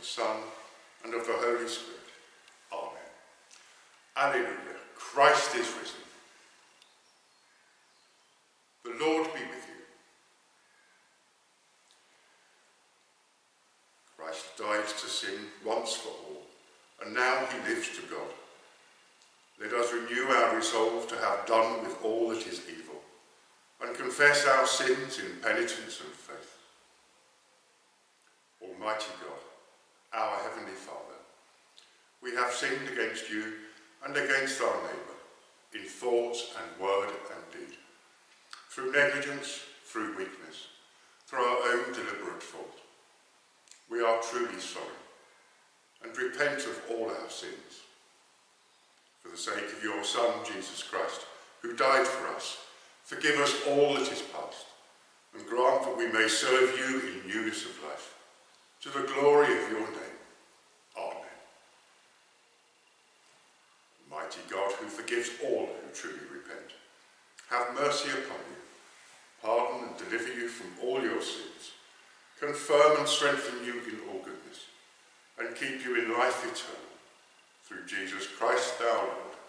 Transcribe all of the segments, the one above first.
the Son, and of the Holy Spirit. Amen. Alleluia. Christ is risen. The Lord be with you. Christ died to sin once for all, and now he lives to God. Let us renew our resolve to have done with all that is evil, and confess our sins in penitence and faith. Almighty God, our Heavenly Father, we have sinned against you and against our neighbour, in thoughts and word and deed, through negligence, through weakness, through our own deliberate fault. We are truly sorry and repent of all our sins. For the sake of your Son, Jesus Christ, who died for us, forgive us all that is past, and grant that we may serve you in newness of life, to the glory of your name. Amen. Mighty God, who forgives all who truly repent, have mercy upon you, pardon and deliver you from all your sins, confirm and strengthen you in all goodness, and keep you in life eternal, through Jesus Christ our Lord.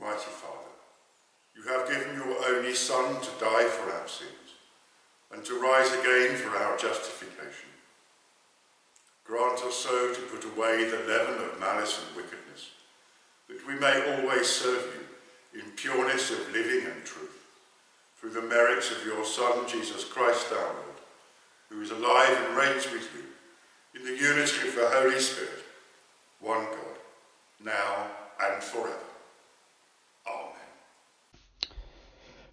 Almighty Father, you have given your only Son to die for our sins and to rise again for our justification. Grant us so to put away the leaven of malice and wickedness, that we may always serve you in pureness of living and truth, through the merits of your Son, Jesus Christ our Lord, who is alive and reigns with you in the unity of the Holy Spirit, one God, now and forever. Amen.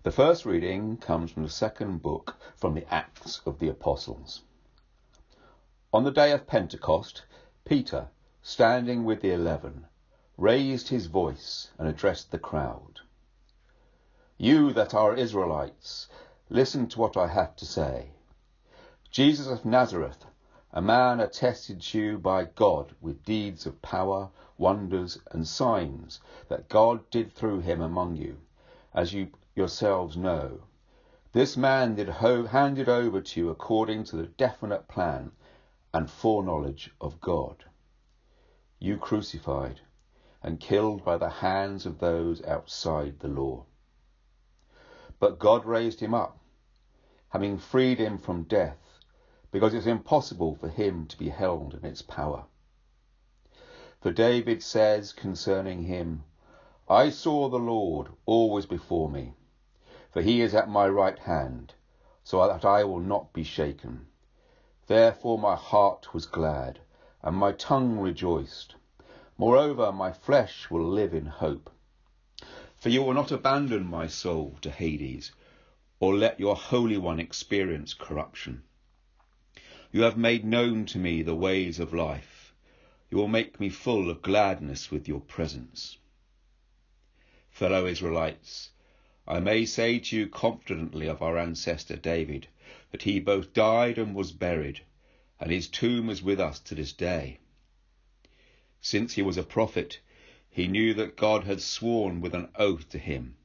The first reading comes from the second book from the Acts of the Apostles. On the day of Pentecost, Peter, standing with the eleven, raised his voice and addressed the crowd. You that are Israelites, listen to what I have to say. Jesus of Nazareth, a man attested to you by God with deeds of power, wonders, and signs that God did through him among you, as you yourselves know. This man did ho- handed over to you according to the definite plan and foreknowledge of God. You crucified and killed by the hands of those outside the law. But God raised him up, having freed him from death, because it was impossible for him to be held in its power. For David says concerning him, I saw the Lord always before me, for he is at my right hand, so that I will not be shaken. Therefore my heart was glad, and my tongue rejoiced. Moreover, my flesh will live in hope. For you will not abandon my soul to Hades, or let your Holy One experience corruption. You have made known to me the ways of life. You will make me full of gladness with your presence. Fellow Israelites, I may say to you confidently of our ancestor David that he both died and was buried, and his tomb is with us to this day. Since he was a prophet, he knew that God had sworn with an oath to him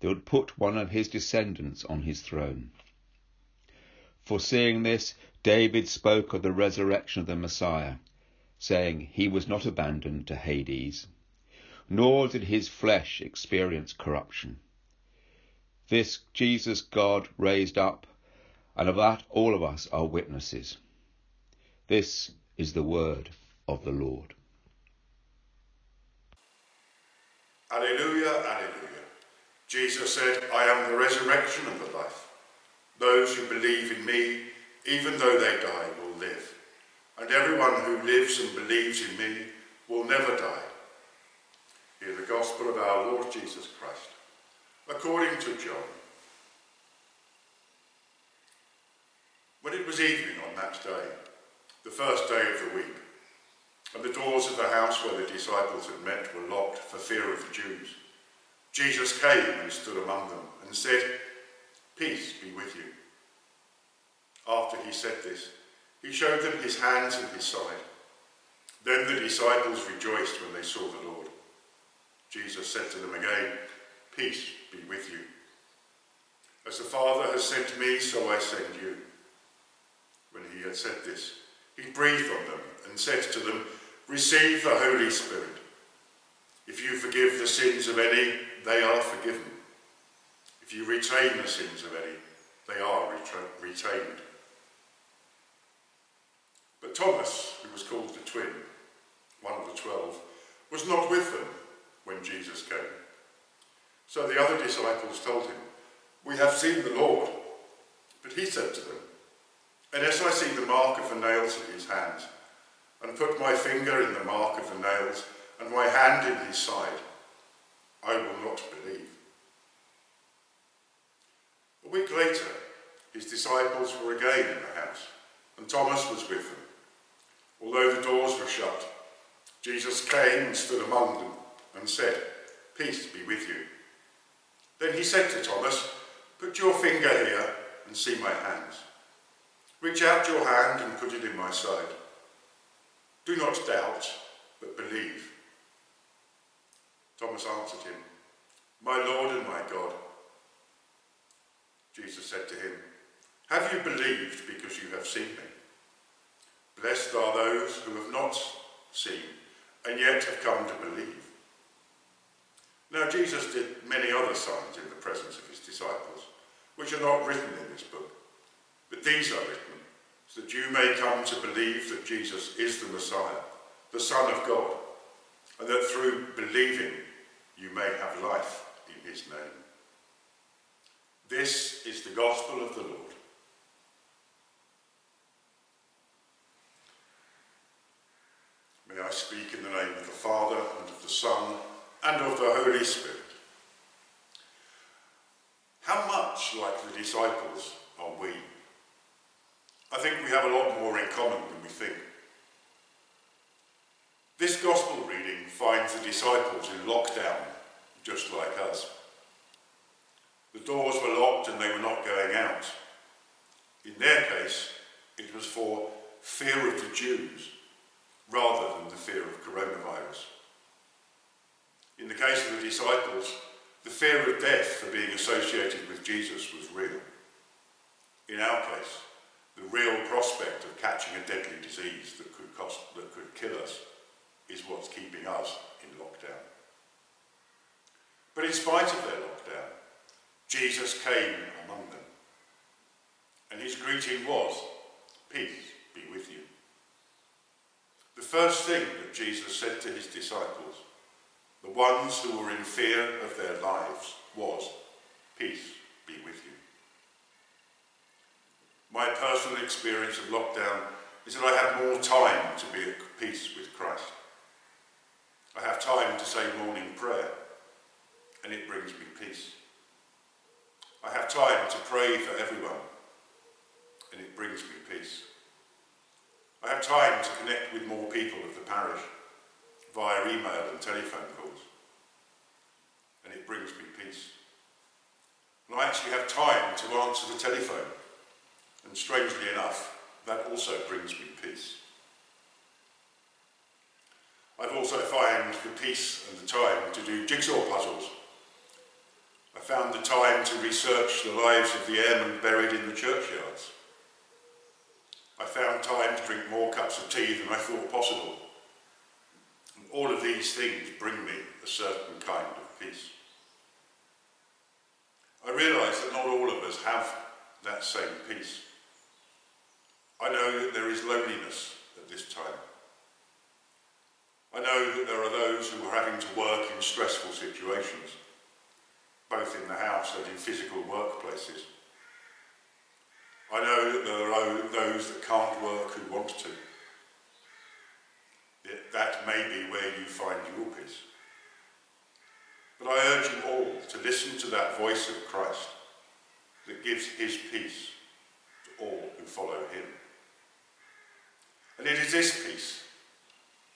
that would put one of his descendants on his throne. Foreseeing this, David spoke of the resurrection of the Messiah, saying he was not abandoned to Hades, nor did his flesh experience corruption. This Jesus God raised up, and of that all of us are witnesses. This is the word of the Lord. Alleluia, alleluia. Jesus said, I am the resurrection and the life. Those who believe in me, even though they die, will live. And everyone who lives and believes in me will never die. Hear the gospel of our Lord Jesus Christ, according to John. When it was evening on that day, the first day of the week, and the doors of the house where the disciples had met were locked for fear of the Jews. Jesus came and stood among them and said, Peace be with you. After he said this, he showed them his hands and his side. Then the disciples rejoiced when they saw the Lord. Jesus said to them again, Peace be with you. As the Father has sent me, so I send you. When he had said this, he breathed on them and said to them, Receive the Holy Spirit. If you forgive the sins of any, they are forgiven. If you retain the sins of any, they are retained. But Thomas, who was called the twin, one of the twelve, was not with them when Jesus came. So the other disciples told him, We have seen the Lord. But he said to them, Unless I see the mark of the nails in his hands, and put my finger in the mark of the nails, and my hand in his side, I will not believe. A week later, his disciples were again in the house, and Thomas was with them. Although the doors were shut, Jesus came and stood among them and said, Peace be with you. Then he said to Thomas, Put your finger here and see my hands. Reach out your hand and put it in my side. Do not doubt, but believe. Thomas answered him, My Lord and my God. Jesus said to him, Have you believed because you have seen me? Blessed are those who have not seen and yet have come to believe. Now Jesus did many other signs in the presence of his disciples, which are not written in this book, but these are written so that you may come to believe that Jesus is the Messiah, the Son of God, and that through believing you may have life in his name. This is the gospel of the Lord. May I speak in the name of the Father, and of the Son, and of the Holy Spirit. How much like the disciples are we? I think we have a lot more in common than we think. This Gospel reading finds the disciples in lockdown, just like us. The doors were locked and they were not going out. In their case, it was for fear of the Jews rather than the fear of coronavirus. In the case of the disciples, the fear of death for being associated with Jesus was real. In our case, the real prospect of catching a deadly disease that could, cost, that could kill us is what's keeping us in lockdown. But in spite of their lockdown, Jesus came among them. And his greeting was, Peace be with you. The first thing that Jesus said to his disciples, the ones who were in fear of their lives, was, Peace be with you. My personal experience of lockdown is that I have more time to be at peace with Christ. I have time to say morning prayer, and it brings me peace. I have time to pray for everyone, and it brings me peace. I have time to connect with more people of the parish via email and telephone calls, and it brings me peace. And I actually have time to answer the telephone, and strangely enough, that also brings me peace. I've also found the peace and the time to do jigsaw puzzles. I found the time to research the lives of the airmen buried in the churchyards. I found time to drink more cups of tea than I thought possible. And all of these things bring me a certain kind of peace. I realise that not all of us have that same peace. I know that there is loneliness at this time. I know that there are those who are having to work in stressful situations, both in the house and in physical workplaces. I know that there are those that can't work who want to. That may be where you find your peace. But I urge you all to listen to that voice of Christ that gives his peace to all who follow him. And it is this peace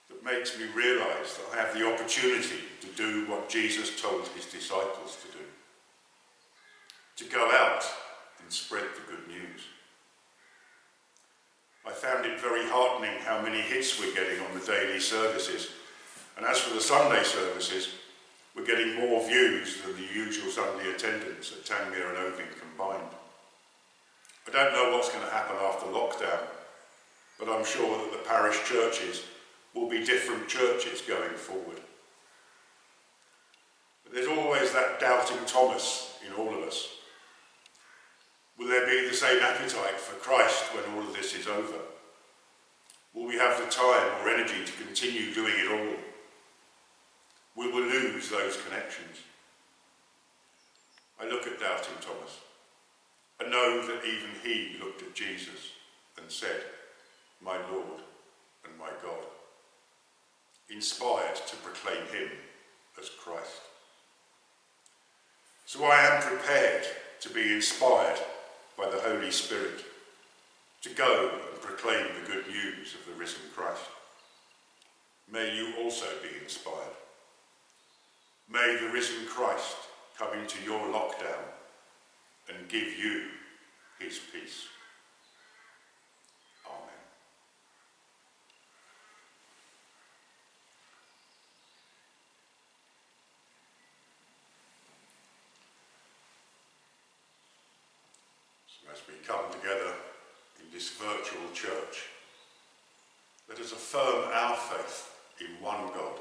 that makes me realise that I have the opportunity to do what Jesus told his disciples to do. To go out and spread the good news. I found it very heartening how many hits we're getting on the daily services. And as for the Sunday services, we're getting more views than the usual Sunday attendance at Tangmere and Oving combined. I don't know what's going to happen after lockdown, but I'm sure that the parish churches will be different churches going forward. But there's always that doubting Thomas in all of us. Will there be the same appetite for Christ when all of this is over? Will we have the time or energy to continue doing it all? We will lose those connections. I look at doubting Thomas and know that even he looked at Jesus and said, My Lord and my God, inspired to proclaim him as Christ. So I am prepared to be inspired by the Holy Spirit to go and proclaim the good news of the risen Christ. May you also be inspired. May the risen Christ come into your lockdown and give you his peace. Amen. So as we come together in this virtual church, let us affirm our faith in one God,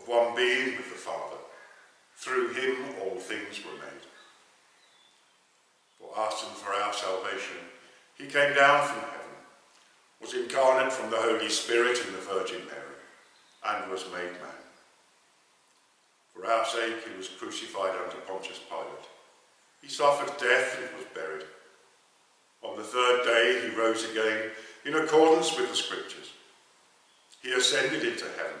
of one being with the Father. Through him all things were made. For us and for our salvation, he came down from heaven, was incarnate from the Holy Spirit in the Virgin Mary, and was made man. For our sake he was crucified under Pontius Pilate. He suffered death and was buried. On the third day he rose again in accordance with the Scriptures. He ascended into heaven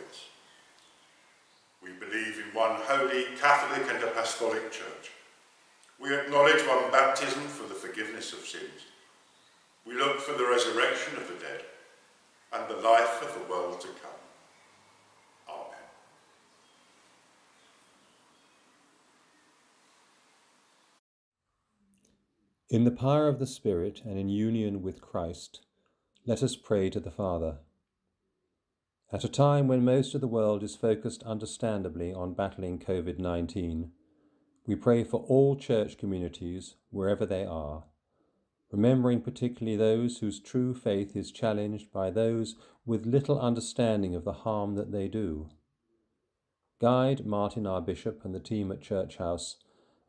We believe in one holy, Catholic and Apostolic Church. We acknowledge one baptism for the forgiveness of sins. We look for the resurrection of the dead and the life of the world to come. Amen. In the power of the Spirit and in union with Christ, let us pray to the Father. At a time when most of the world is focused understandably on battling COVID 19, we pray for all church communities, wherever they are, remembering particularly those whose true faith is challenged by those with little understanding of the harm that they do. Guide Martin, our bishop, and the team at Church House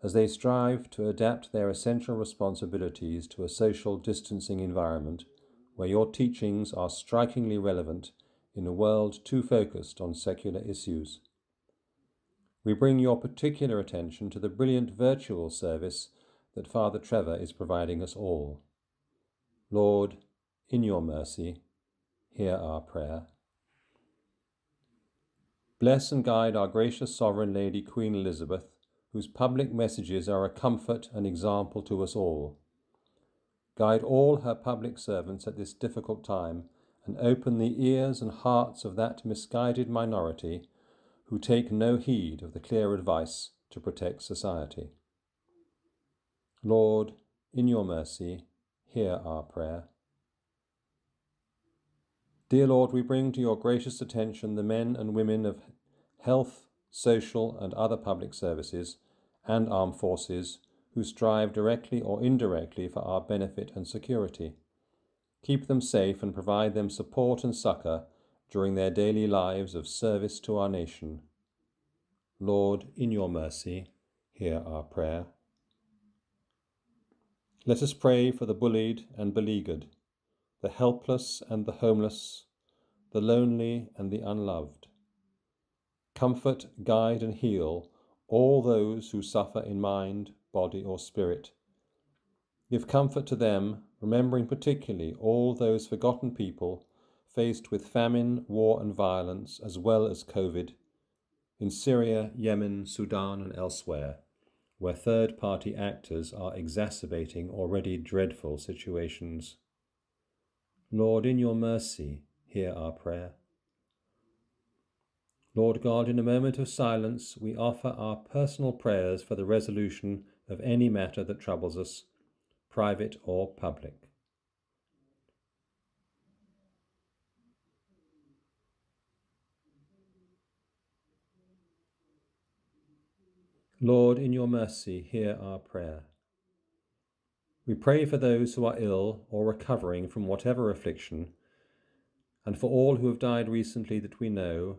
as they strive to adapt their essential responsibilities to a social distancing environment where your teachings are strikingly relevant in a world too focused on secular issues. We bring your particular attention to the brilliant virtual service that Father Trevor is providing us all. Lord, in your mercy, hear our prayer. Bless and guide our gracious Sovereign Lady Queen Elizabeth whose public messages are a comfort and example to us all. Guide all her public servants at this difficult time and open the ears and hearts of that misguided minority who take no heed of the clear advice to protect society. Lord, in your mercy, hear our prayer. Dear Lord, we bring to your gracious attention the men and women of health, social, and other public services, and armed forces who strive directly or indirectly for our benefit and security. Keep them safe and provide them support and succour during their daily lives of service to our nation. Lord, in your mercy, hear our prayer. Let us pray for the bullied and beleaguered, the helpless and the homeless, the lonely and the unloved Comfort, guide, and heal all those who suffer in mind, body, or spirit. Give comfort to them, remembering particularly all those forgotten people faced with famine, war, and violence, as well as COVID, in Syria, Yemen, Sudan, and elsewhere, where third party actors are exacerbating already dreadful situations. Lord, in your mercy, hear our prayer. Lord God, in a moment of silence, we offer our personal prayers for the resolution of any matter that troubles us, private or public. Lord, in your mercy, hear our prayer. We pray for those who are ill or recovering from whatever affliction, and for all who have died recently that we know,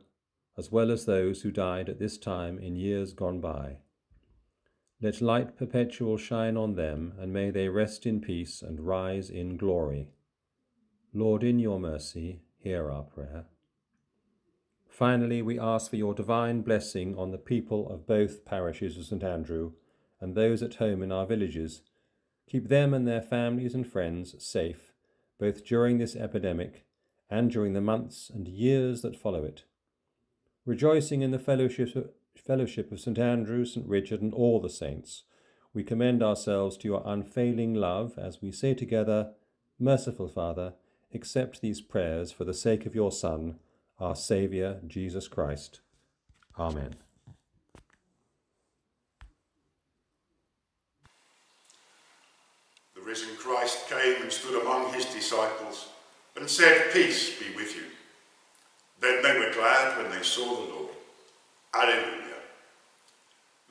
as well as those who died at this time in years gone by. Let light perpetual shine on them, and may they rest in peace and rise in glory. Lord, in your mercy, hear our prayer. Finally, we ask for your divine blessing on the people of both parishes of St Andrew and those at home in our villages. Keep them and their families and friends safe, both during this epidemic and during the months and years that follow it rejoicing in the fellowship, fellowship of St. Andrew, St. Richard, and all the saints, we commend ourselves to your unfailing love as we say together, Merciful Father, accept these prayers for the sake of your Son, our Saviour, Jesus Christ. Amen. The risen Christ came and stood among his disciples and said, Peace be with you. Then they were glad when they saw the Lord. Alleluia.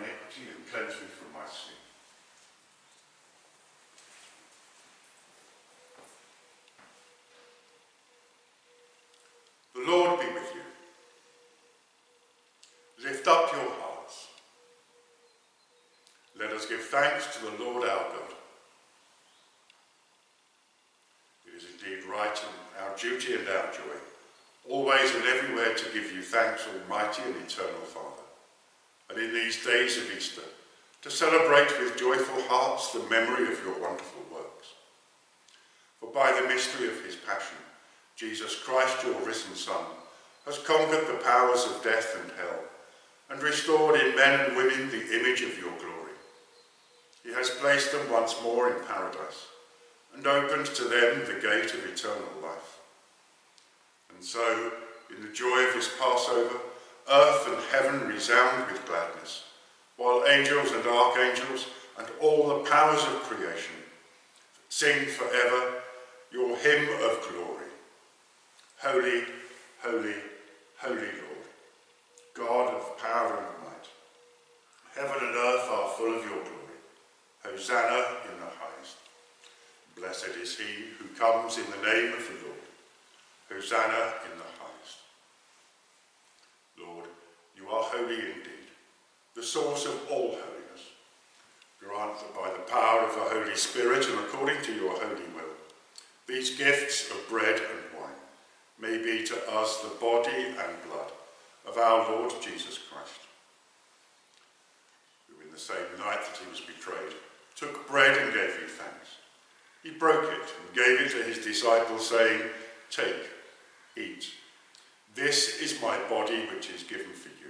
iniquity and cleanse me from my sin. The Lord be with you. Lift up your hearts. Let us give thanks to the Lord our God. It is indeed right and our duty and our joy, always and everywhere to give you thanks, Almighty and Eternal Father. And in these days of Easter, to celebrate with joyful hearts the memory of your wonderful works. For by the mystery of his passion, Jesus Christ, your risen Son, has conquered the powers of death and hell, and restored in men and women the image of your glory. He has placed them once more in paradise, and opened to them the gate of eternal life. And so, in the joy of his Passover, earth and heaven resound with gladness, while angels and archangels and all the powers of creation sing forever your hymn of glory. Holy, holy, holy Lord, God of power and might. Heaven and earth are full of your glory. Hosanna in the highest. Blessed is he who comes in the name of the Lord. Hosanna in the highest. Lord, you are holy indeed, the source of all holiness. Grant that by the power of the Holy Spirit and according to your holy will, these gifts of bread and wine may be to us the body and blood of our Lord Jesus Christ, who in the same night that he was betrayed, took bread and gave you thanks. He broke it and gave it to his disciples, saying, Take, eat. This is my body which is given for you.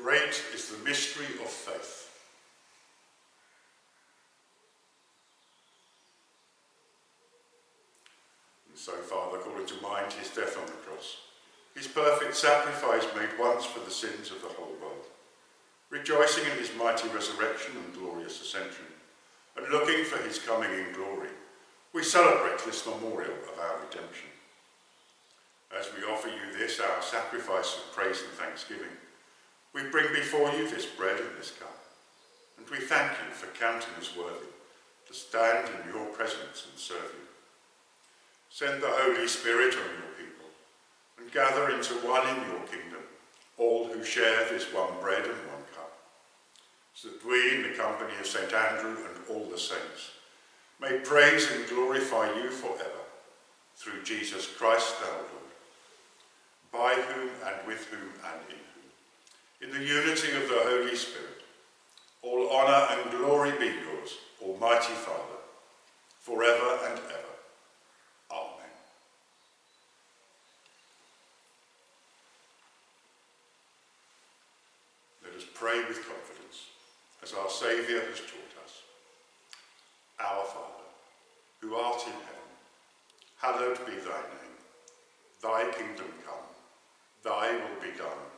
Great is the mystery of faith. And so, Father, calling to mind his death on the cross, his perfect sacrifice made once for the sins of the whole world, rejoicing in his mighty resurrection and glorious ascension, and looking for his coming in glory, we celebrate this memorial of our redemption. As we offer you this, our sacrifice of praise and thanksgiving, we bring before you this bread and this cup, and we thank you for counting us worthy to stand in your presence and serve you. Send the Holy Spirit on your people, and gather into one in your kingdom all who share this one bread and one cup, so that we, in the company of St. Andrew and all the saints, may praise and glorify you forever, through Jesus Christ our Lord, by whom and with whom and in whom, in the unity of the Holy Spirit, all honour and glory be yours, Almighty Father, forever and ever. Amen. Let us pray with confidence, as our Saviour has taught us. Our Father, who art in heaven, hallowed be thy name. Thy kingdom come, thy will be done,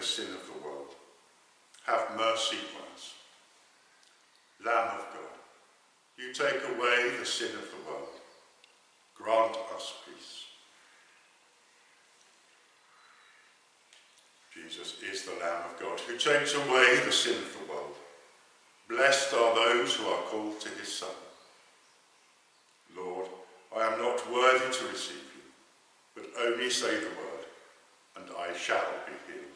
the sin of the world. Have mercy on us. Lamb of God, you take away the sin of the world. Grant us peace. Jesus is the Lamb of God who takes away the sin of the world. Blessed are those who are called to his Son. Lord, I am not worthy to receive you, but only say the word, and I shall be healed.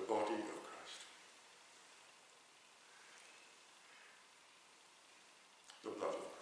The body of Christ. The blood of Christ.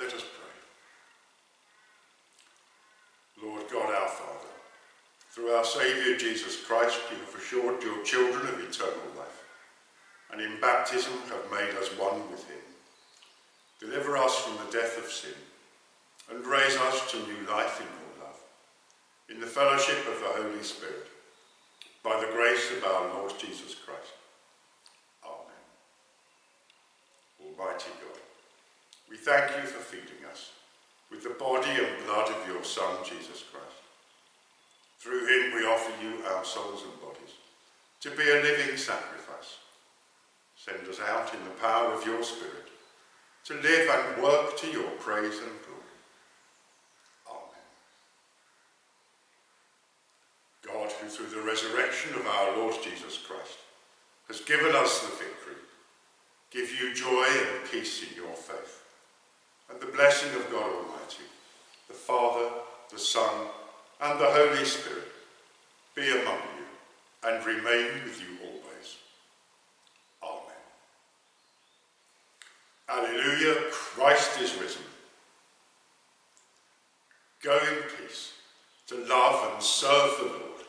Let us pray. Lord God our Father, through our Saviour Jesus Christ, you have assured your children of eternal life, and in baptism have made us one with him. Deliver us from the death of sin, and raise us to new life in your love, in the fellowship of the Holy Spirit, by the grace of our Lord Jesus Christ. Amen. Almighty God, we thank you for feeding us with the body and blood of your Son, Jesus Christ. Through him we offer you our souls and bodies to be a living sacrifice. Send us out in the power of your Spirit to live and work to your praise and glory. Amen. God, who through the resurrection of our Lord Jesus Christ has given us the victory, give you joy and peace in your faith and the blessing of God Almighty, the Father, the Son, and the Holy Spirit be among you and remain with you always. Amen. Alleluia, Christ is risen. Go in peace to love and serve the Lord.